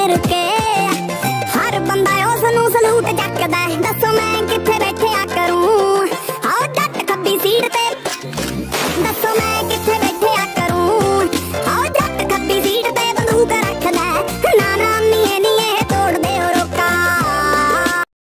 ਫਿਰ ਕੇ ਹਰ ਬੰਦਾ ਉਸ ਨੂੰ ਸਲੂਟ ਚੱਕਦਾ ਦੱਸੋ ਮੈਂ ਕਿੱਥੇ ਬੈਠਿਆ ਕਰੂੰ? ਆਓ ਜੱਟ ਖੱਬੀ ਸੀਟ ਤੇ